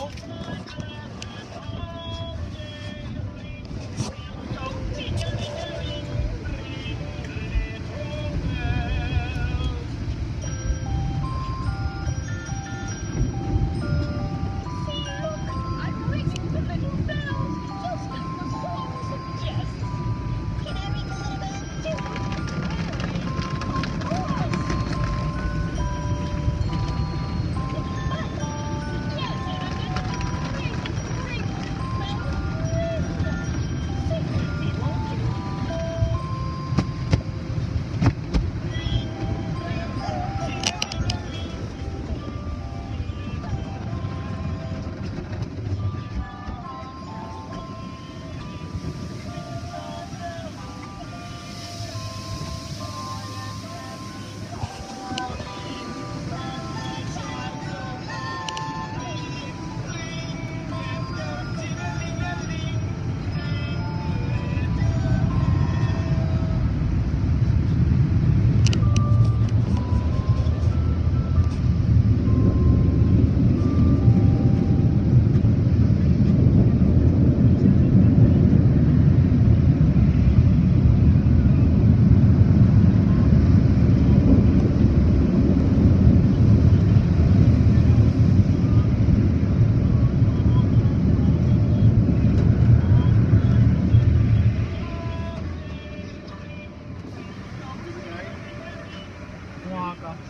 头。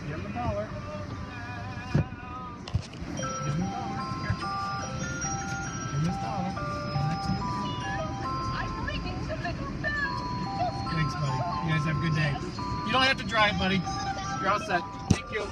Give him a dollar. Give him a dollar. Give a dollar. Thanks, buddy. You guys have a good day. You don't have to drive, buddy. You're all set. Thank you.